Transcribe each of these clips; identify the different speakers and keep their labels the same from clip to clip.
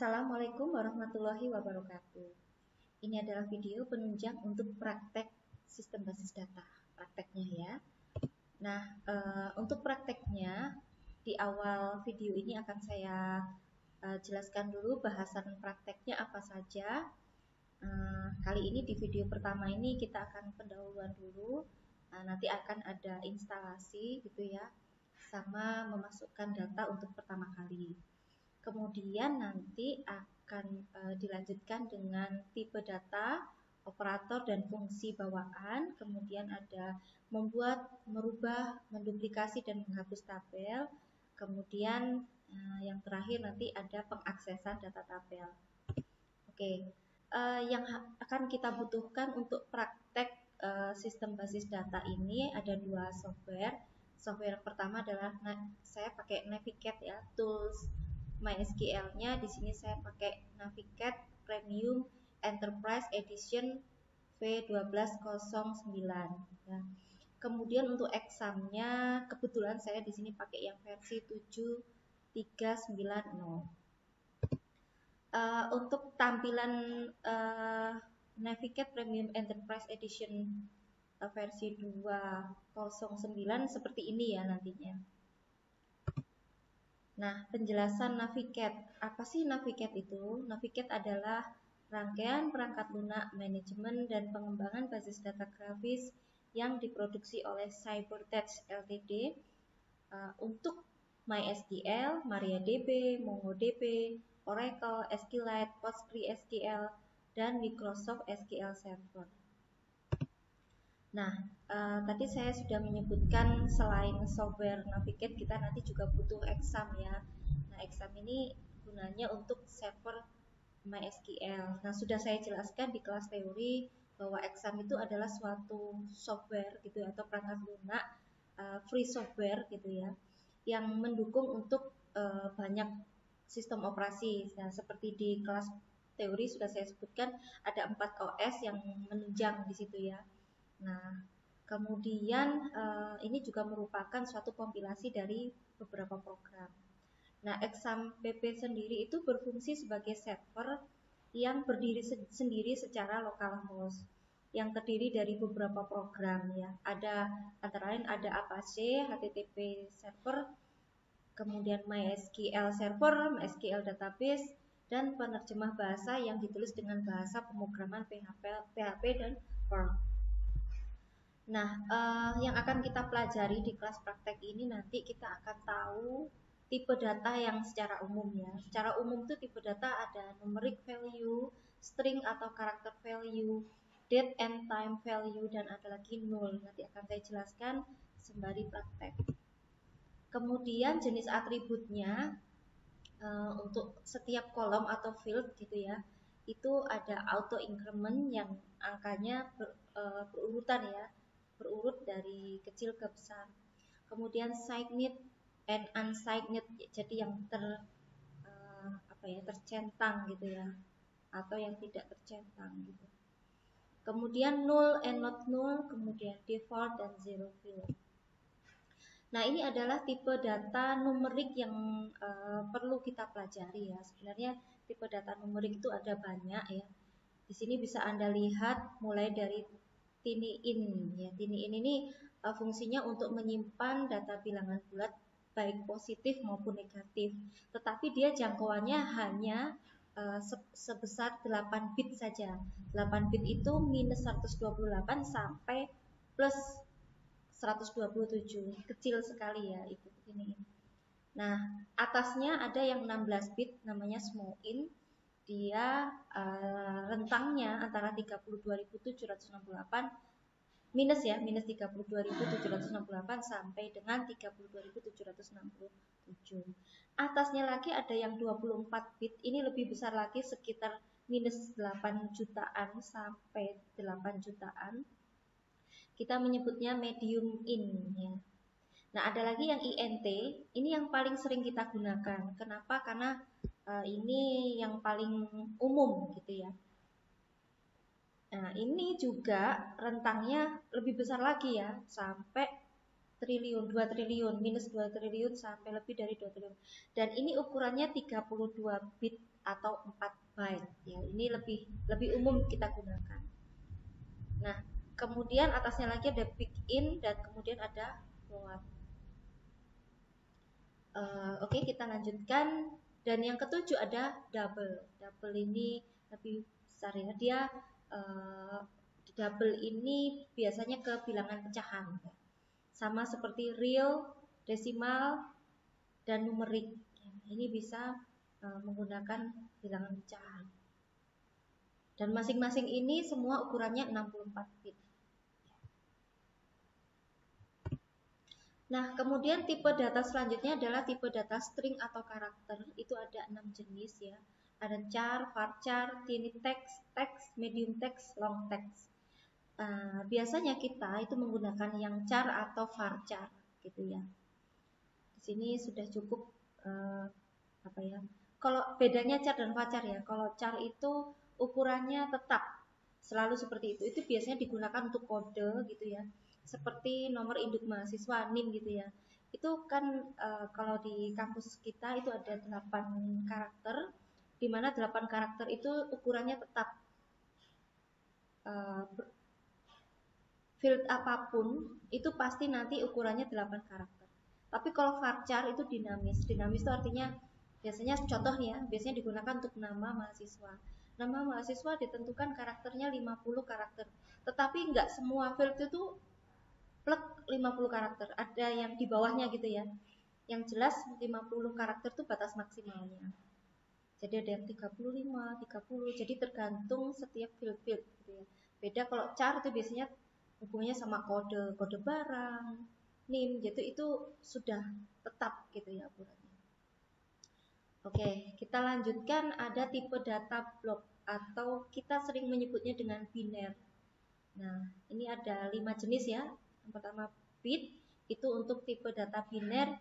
Speaker 1: Assalamualaikum warahmatullahi wabarakatuh. Ini adalah video penunjang untuk praktek sistem basis data, prakteknya ya. Nah, e, untuk prakteknya di awal video ini akan saya e, jelaskan dulu bahasan prakteknya apa saja. E, kali ini di video pertama ini kita akan pendahuluan dulu. E, nanti akan ada instalasi gitu ya, sama memasukkan data untuk pertama kali. Kemudian nanti akan e, dilanjutkan dengan tipe data, operator dan fungsi bawaan. Kemudian ada membuat, merubah, menduplikasi dan menghapus tabel. Kemudian e, yang terakhir nanti ada pengaksesan data tabel. Oke, e, yang akan kita butuhkan untuk praktek e, sistem basis data ini ada dua software. Software pertama adalah saya pakai Navigate ya, tools MySQL-nya di sini saya pakai Navigate Premium Enterprise Edition V1209 ya. Kemudian untuk examnya kebetulan saya di sini pakai yang versi 7390. Uh, eh, untuk tampilan uh, Navigate Premium Enterprise Edition uh, versi 209 seperti ini ya nantinya. Nah, penjelasan Navigate. Apa sih Navigate itu? Navigate adalah rangkaian perangkat lunak manajemen dan pengembangan basis data grafis yang diproduksi oleh CyberTech Ltd uh, untuk MySQL, MariaDB, MongoDB, Oracle, SQLite, PostgreSQL, dan Microsoft SQL Server. Nah, uh, tadi saya sudah menyebutkan selain software Navigate kita nanti juga butuh exam ya. Nah, exam ini gunanya untuk server MySQL. Nah, sudah saya jelaskan di kelas teori bahwa exam itu adalah suatu software gitu ya atau perangkat lunak uh, free software gitu ya yang mendukung untuk uh, banyak sistem operasi. Nah, seperti di kelas teori sudah saya sebutkan ada 4 OS yang menunjang di situ ya. Nah, kemudian uh, ini juga merupakan suatu kompilasi dari beberapa program. Nah, exam PP sendiri itu berfungsi sebagai server yang berdiri se sendiri secara lokal host yang terdiri dari beberapa program ya. Ada antara lain ada Apache, HTTP server, kemudian MySQL server, MySQL database, dan penerjemah bahasa yang ditulis dengan bahasa pemrograman PHP, PHP dan Perl. Nah, uh, yang akan kita pelajari di kelas praktek ini nanti kita akan tahu tipe data yang secara umum ya. Secara umum itu tipe data ada numeric value, string atau karakter value, date and time value dan ada lagi null. Nanti akan saya jelaskan sembari praktek. Kemudian jenis atributnya uh, untuk setiap kolom atau field gitu ya. Itu ada auto increment yang angkanya ber, uh, berurutan ya berurut dari kecil ke besar. Kemudian signed and unsigned jadi yang ter uh, apa ya tercentang gitu ya atau yang tidak tercentang gitu. Kemudian null and not null, kemudian default dan zero field. Nah, ini adalah tipe data numerik yang uh, perlu kita pelajari ya. Sebenarnya tipe data numerik itu ada banyak ya. Di sini bisa Anda lihat mulai dari tiniin. Ya tiniin ini uh, fungsinya untuk menyimpan data bilangan bulat baik positif maupun negatif. Tetapi dia jangkauannya hanya uh, se sebesar 8 bit saja. 8 bit itu minus 128 sampai plus 127 kecil sekali ya itu ini nah atasnya ada yang 16 bit namanya small in dia uh, rentangnya antara 32.768 minus ya minus 32.768 sampai dengan 32.767 atasnya lagi ada yang 24 bit ini lebih besar lagi sekitar minus 8 jutaan sampai 8 jutaan kita menyebutnya medium in ya Nah, ada lagi yang INT, ini yang paling sering kita gunakan. Kenapa? Karena uh, ini yang paling umum gitu ya. Nah, ini juga rentangnya lebih besar lagi ya, sampai triliun, 2 triliun, minus 2 triliun sampai lebih dari 2 triliun. Dan ini ukurannya 32 bit atau 4 byte ya. Ini lebih lebih umum kita gunakan. Nah, kemudian atasnya lagi ada big in dan kemudian ada float. Uh, Oke, okay, kita lanjutkan. Dan yang ketujuh ada double. Double ini lebih besar ya. Dia uh, double ini biasanya ke bilangan pecahan. Sama seperti real, desimal, dan numerik. Ini bisa uh, menggunakan bilangan pecahan. Dan masing-masing ini semua ukurannya 64 bit. Nah, kemudian tipe data selanjutnya adalah tipe data string atau karakter. Itu ada enam jenis ya. Ada char, varchar, tiny text, text, medium text, long text. Uh, biasanya kita itu menggunakan yang char atau varchar gitu ya. Di sini sudah cukup uh, apa ya? Kalau bedanya char dan varchar ya. Kalau char itu ukurannya tetap selalu seperti itu. Itu biasanya digunakan untuk kode gitu ya. Seperti nomor induk mahasiswa NIM gitu ya. Itu kan uh, kalau di kampus kita itu ada 8 karakter di mana 8 karakter itu ukurannya tetap uh, field apa pun itu pasti nanti ukurannya 8 karakter. Tapi kalau varchar itu dinamis. Dinamis itu artinya biasanya contoh nih ya, biasanya digunakan untuk nama mahasiswa. Nama mahasiswa ditentukan karakternya 50 karakter. Tetapi nggak semua field itu plek 50 karakter. Ada yang di bawahnya gitu ya. Yang jelas 50 karakter itu batas maksimalnya. Jadi ada yang 35, 30. Jadi tergantung setiap field-field gitu ya. Beda kalau char itu biasanya hubungannya sama kode kode barang NIM jadi itu sudah tetap gitu ya ukurannya oke kita lanjutkan ada tipe data block atau kita sering menyebutnya dengan biner nah ini ada lima jenis ya yang pertama bit itu untuk tipe data biner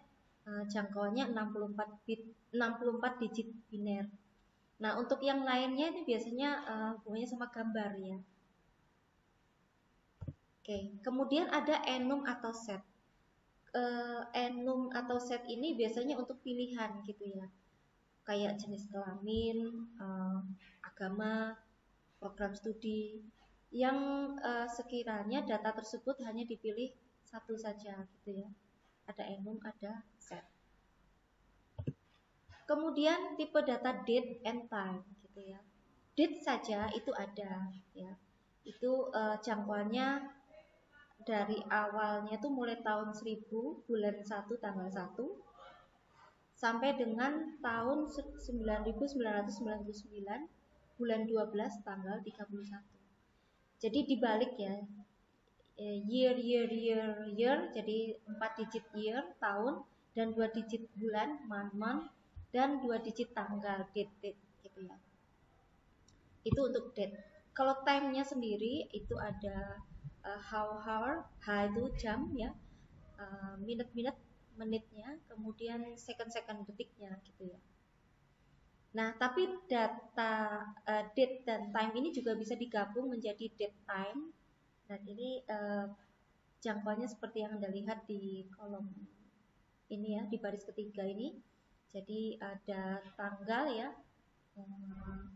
Speaker 1: uh, jangkauannya 64 bit 64 digit biner. Nah untuk yang lainnya ini biasanya uh, hubungannya sama gambar ya. Oke, kemudian ada enum atau set. Uh, enum atau set ini biasanya untuk pilihan gitu ya, kayak jenis kelamin, agama, program studi, yang uh, sekiranya data tersebut hanya dipilih satu saja gitu ya. Ada enum, ada set. Kemudian tipe data date and time gitu ya. Date saja itu ada ya. Itu uh, jangkauannya dari awalnya itu mulai tahun 1000 bulan 1 tanggal 1 sampai dengan tahun 9999 bulan 12 tanggal 31. Jadi dibalik ya. Eh, year year year year jadi 4 digit year tahun dan 2 digit bulan month month dan 2 digit tanggal date date gitu ya. Itu untuk date. Kalau time-nya sendiri itu ada uh, how hour, H itu jam ya, uh, minute-minute menitnya, kemudian second-second detiknya gitu ya. Nah, tapi data uh, date dan time ini juga bisa digabung menjadi date time. Dan ini uh, jangkauannya seperti yang Anda lihat di kolom ini ya, di baris ketiga ini. Jadi ada tanggal ya, um,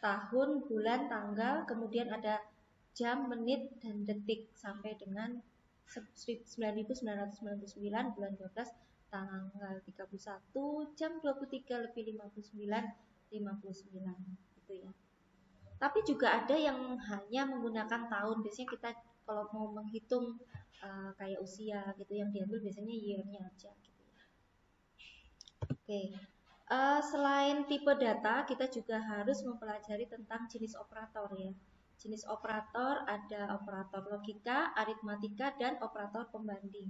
Speaker 1: tahun, bulan, tanggal, kemudian ada jam, menit, dan detik sampai dengan 9999 bulan 12 tanggal 31 jam 23 lebih 59 59 gitu ya. Tapi juga ada yang hanya menggunakan tahun. Biasanya kita kalau mau menghitung uh, kayak usia gitu yang diambil biasanya year-nya aja gitu ya. Oke. Okay. Uh, eh, selain tipe data, kita juga harus mempelajari tentang jenis operator ya. Jenis operator ada operator logika, aritmatika, dan operator pembanding.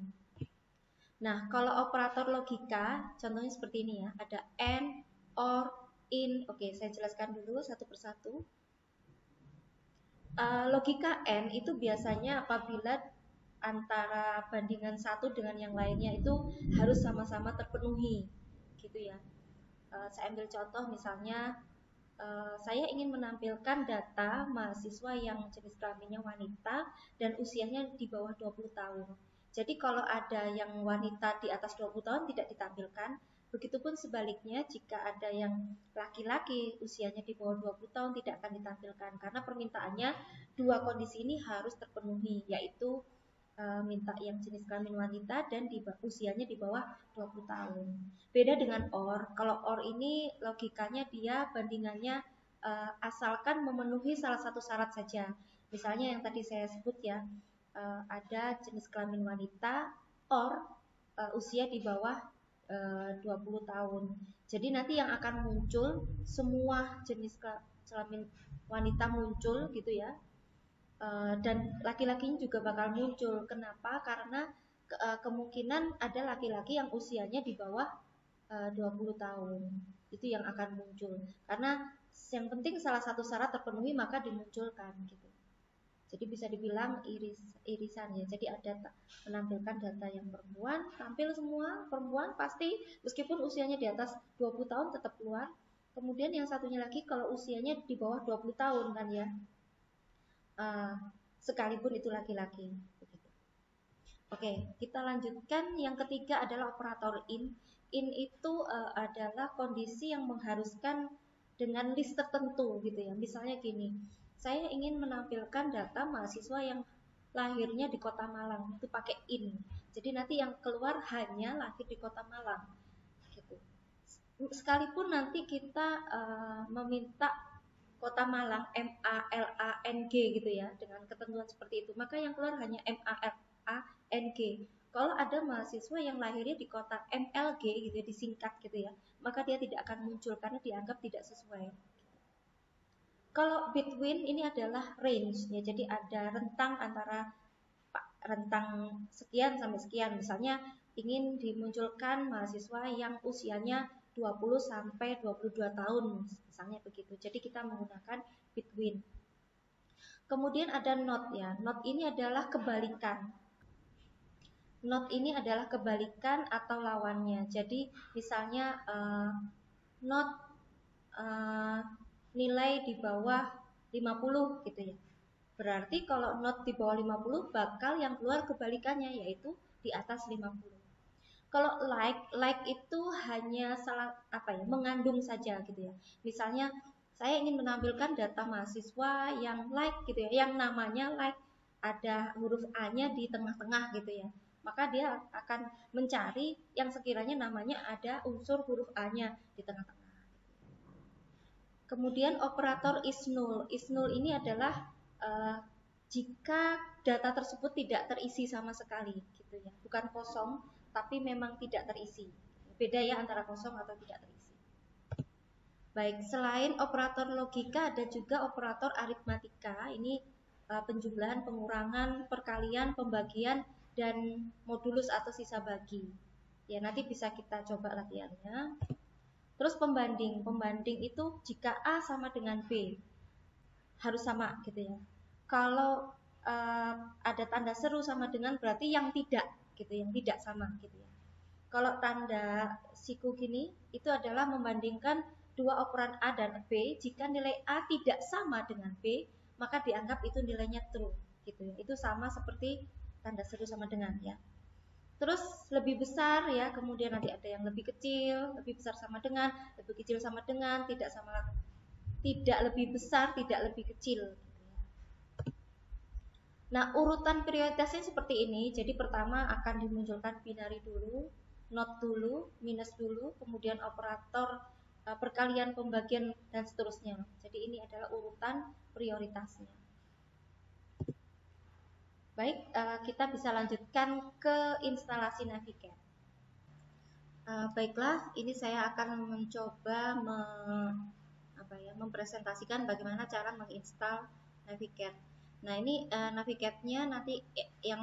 Speaker 1: Nah, kalau operator logika, contohnya seperti ini ya, ada AND, OR, IN. Oke, saya jelaskan dulu satu persatu. Uh, logika AND itu biasanya apabila antara bandingan satu dengan yang lainnya itu harus sama-sama terpenuhi, gitu ya. Uh, saya ambil contoh misalnya Eh, saya ingin menampilkan data mahasiswa yang jenis kelaminnya wanita dan usianya di bawah 20 tahun. Jadi kalau ada yang wanita di atas 20 tahun tidak ditampilkan, begitupun sebaliknya jika ada yang laki-laki usianya di bawah 20 tahun tidak akan ditampilkan karena permintaannya dua kondisi ini harus terpenuhi yaitu e, minta yang jenis kelamin wanita dan di usianya di bawah 20 tahun. Beda dengan OR. Kalau OR ini logikanya dia bandingannya e, asalkan memenuhi salah satu syarat saja. Misalnya yang tadi saya sebut ya, uh, ada jenis kelamin wanita or uh, usia di bawah eh, uh, 20 tahun. Jadi nanti yang akan muncul semua jenis kelamin wanita muncul gitu ya. Uh, dan laki-lakinya juga bakal muncul. Kenapa? Karena ke, uh, kemungkinan ada laki-laki yang usianya di bawah uh, 20 tahun. Itu yang akan muncul. Karena yang penting salah satu syarat terpenuhi maka dimunculkan gitu. Jadi bisa dibilang iris irisan ya. Jadi ada menampilkan data yang perempuan, tampil semua perempuan pasti meskipun usianya di atas 20 tahun tetap keluar. Kemudian yang satunya lagi kalau usianya di bawah 20 tahun kan ya. Uh, sekalipun itu laki-laki. Oke, kita lanjutkan. Yang ketiga adalah operator in. In itu uh, adalah kondisi yang mengharuskan dengan list tertentu gitu ya. Misalnya gini, saya ingin menampilkan data mahasiswa yang lahirnya di kota Malang itu pakai in. Jadi nanti yang keluar hanya lahir di kota Malang gitu. Sekalipun nanti kita uh, meminta kota Malang M A L A N G gitu ya dengan ketentuan seperti itu maka yang keluar hanya M A L A N G. Kalau ada mahasiswa yang lahirnya di kota M L G gitu ya disingkat gitu ya maka dia tidak akan muncul karena dianggap tidak sesuai kalau between ini adalah range ya, jadi ada rentang antara rentang sekian sampai sekian. Misalnya ingin dimunculkan mahasiswa yang usianya 20 sampai 22 tahun misalnya begitu. Jadi kita menggunakan between. Kemudian ada not ya. Not ini adalah kebalikan. Not ini adalah kebalikan atau lawannya. Jadi misalnya uh, not uh, nilai di bawah 50 gitu ya. Berarti kalau not di bawah 50 bakal yang keluar kebalikannya yaitu di atas 50. Kalau like, like itu hanya salah apa ya, mengandung saja gitu ya. Misalnya saya ingin menampilkan data mahasiswa yang like gitu ya, yang namanya like ada huruf A-nya di tengah-tengah gitu ya. Maka dia akan mencari yang sekiranya namanya ada unsur huruf A-nya di tengah-tengah. Kemudian operator is null. Is null ini adalah uh, jika data tersebut tidak terisi sama sekali, gitu ya. Bukan kosong, tapi memang tidak terisi. Beda ya antara kosong atau tidak terisi. Baik, selain operator logika ada juga operator aritmatika. Ini uh, penjumlahan, pengurangan, perkalian, pembagian dan modulus atau sisa bagi. Ya, nanti bisa kita coba latihannya. Terus pembanding, pembanding itu jika A sama dengan B harus sama gitu ya. Kalau uh, ada tanda seru sama dengan berarti yang tidak gitu, yang tidak sama gitu ya. Kalau tanda siku gini itu adalah membandingkan dua operan A dan B. Jika nilai A tidak sama dengan B, maka dianggap itu nilainya true gitu ya. Itu sama seperti tanda seru sama dengan ya terus lebih besar ya kemudian nanti ada yang lebih kecil lebih besar sama dengan lebih kecil sama dengan tidak sama tidak lebih besar tidak lebih kecil. Nah urutan prioritasnya seperti ini. Jadi pertama akan dimunculkan binary dulu not dulu minus dulu kemudian operator uh, perkalian pembagian dan seterusnya. Jadi ini adalah urutan prioritasnya Baik, uh, kita bisa lanjutkan ke instalasi Navigate. Uh, baiklah, ini saya akan mencoba me, apa ya, mempresentasikan bagaimana cara menginstal Navigate. Nah, ini uh, Navigate-nya nanti yang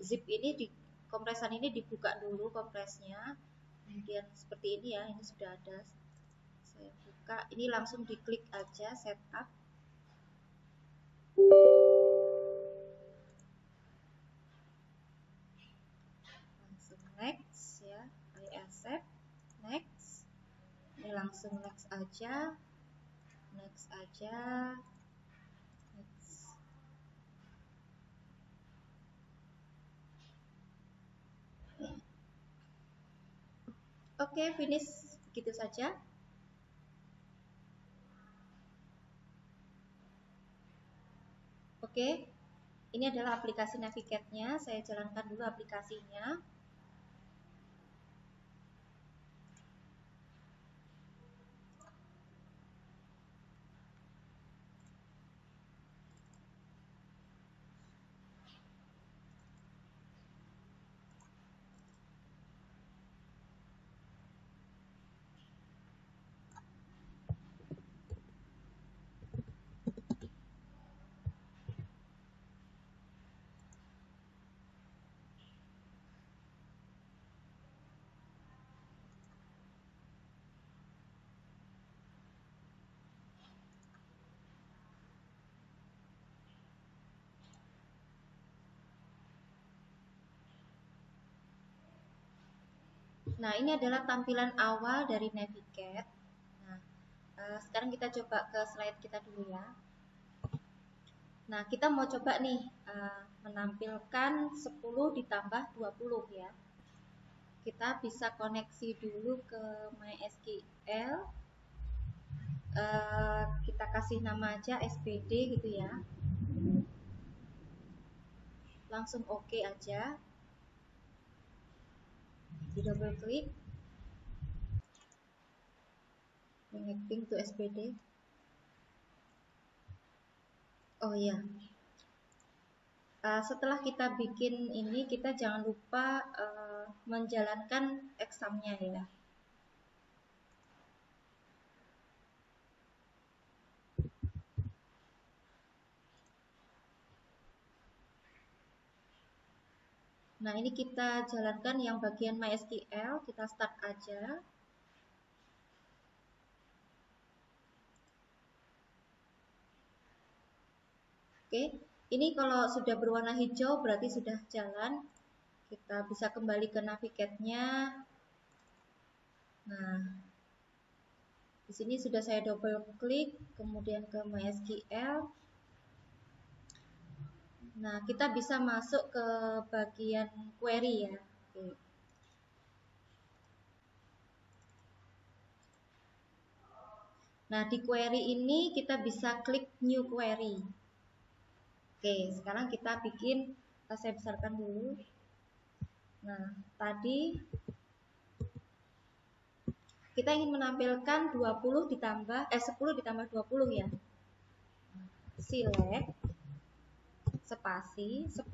Speaker 1: zip ini di kompresan ini dibuka dulu kompresnya. Kemudian seperti ini ya, ini sudah ada. Saya buka, ini langsung diklik aja setup. next ya. I accept. Next. Ini langsung next aja. Next aja. Next. Oke okay, finish. Begitu saja. Oke. Okay. ini adalah aplikasi navigate-nya. Saya jalankan dulu aplikasinya. Nah, ini adalah tampilan awal dari Navigate. Nah, uh, sekarang kita coba ke slide kita dulu ya. Nah, kita mau coba nih uh, menampilkan 10 ditambah 20 ya. Kita bisa koneksi dulu ke MySQL. Uh, kita kasih nama aja SPD gitu ya. Langsung oke okay aja di double klik connecting to SPD oh ya uh, setelah kita bikin ini kita jangan lupa uh, menjalankan examnya ya Nah, ini kita jalankan yang bagian MySQL, kita start aja. Oke, ini kalau sudah berwarna hijau berarti sudah jalan. Kita bisa kembali ke navigate-nya. Nah, di sini sudah saya double klik, kemudian ke MySQL. Nah, kita bisa masuk ke bagian query ya. Oke. Nah, di query ini kita bisa klik new query. Oke, sekarang kita bikin, saya besarkan dulu. Nah, tadi kita ingin menampilkan 20 ditambah, eh 10 ditambah 20 ya. Select spasi 10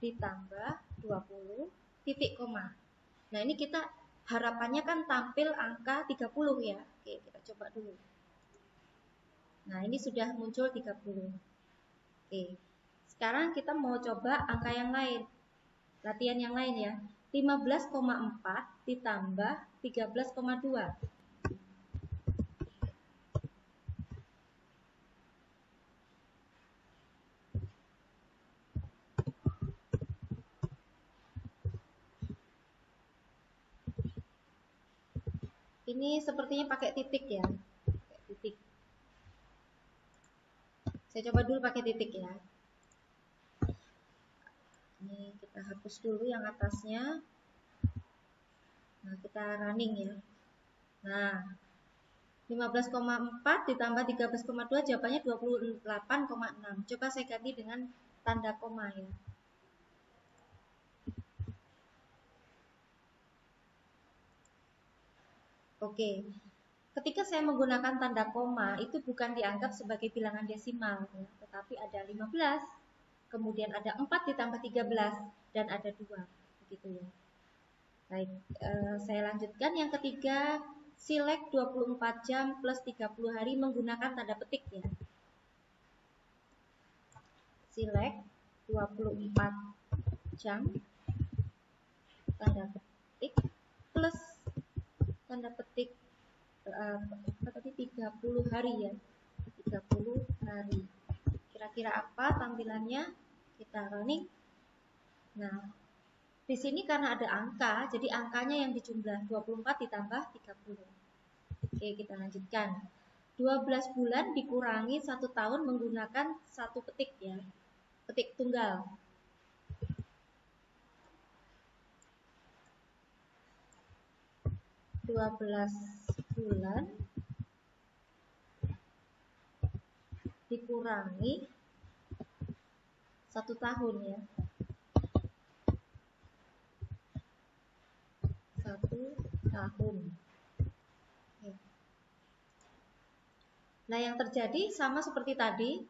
Speaker 1: ditambah 20 titik koma. Nah, ini kita harapannya kan tampil angka 30 ya. Oke, kita coba dulu. Nah, ini sudah muncul 30. Oke. Sekarang kita mau coba angka yang lain. Latihan yang lain ya. 15,4 ditambah 13,2. Ini sepertinya pakai titik ya. Pakai titik. Saya coba dulu pakai titik ya. Ini kita hapus dulu yang atasnya. Nah, kita running ya. Nah, 15,4 ditambah 13,2 jawabannya 28,6. Coba saya ganti dengan tanda koma ya. Oke. Ketika saya menggunakan tanda koma, itu bukan dianggap sebagai bilangan desimal, ya, tetapi ada 15, kemudian ada 4 ditambah 13, dan ada 2. Begitu ya. Baik, eh, saya lanjutkan. Yang ketiga, select 24 jam plus 30 hari menggunakan tanda petik ya. Select 24 jam tanda petik plus tanda petik uh, tadi 30 hari ya. 30 hari. Kira-kira apa tampilannya? Kita running nah di sini karena ada angka jadi angkanya yang dijumlah 24 ditambah 30 oke kita lanjutkan. 12 bulan dikurangi satu tahun menggunakan satu petik ya petik tunggal 12 bulan dikurangi satu tahun ya. Satu tahun. Nah yang terjadi sama seperti tadi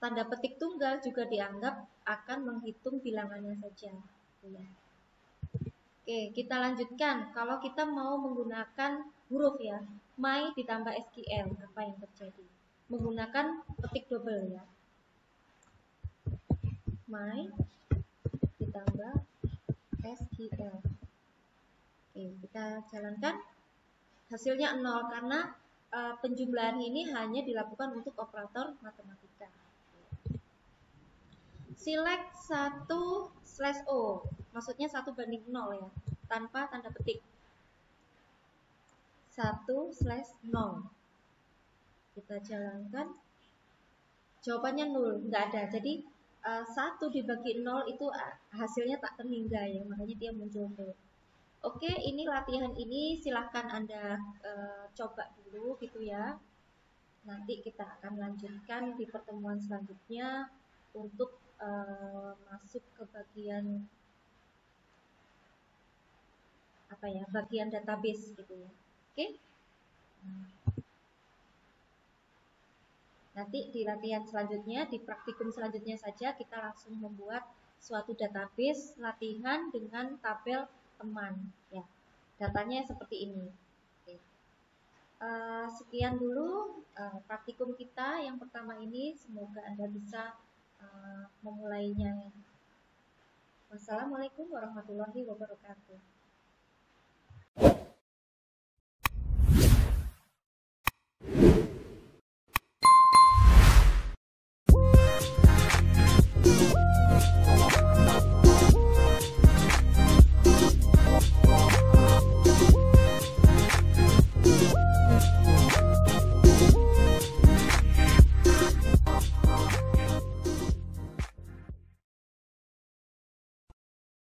Speaker 1: tanda petik tunggal juga dianggap akan menghitung bilangannya saja. Ya. Oke kita lanjutkan kalau kita mau menggunakan huruf ya my ditambah SQL apa yang terjadi menggunakan petik double ya. My ditambah SQL. Oke, kita jalankan. Hasilnya 0 karena uh, penjumlahan ini hanya dilakukan untuk operator matematika. Select 1 slash O, maksudnya 1 banding 0 ya, tanpa tanda petik. 1 slash 0 kita jalankan. Jawabannya nol nggak ada. Jadi uh, satu dibagi nol itu hasilnya tak terhingga ya. Makanya dia muncul nol. Oke ini latihan ini silahkan anda uh, coba dulu gitu ya. Nanti kita akan lanjutkan di pertemuan selanjutnya untuk uh, masuk ke bagian apa ya bagian database gitu ya oke Nanti di latihan selanjutnya, di praktikum selanjutnya saja kita langsung membuat suatu database latihan dengan tabel teman. Ya, datanya seperti ini. Oke. Uh, sekian dulu uh, praktikum kita yang pertama ini. Semoga anda bisa memulainya. Wassalamualaikum warahmatullahi wabarakatuh.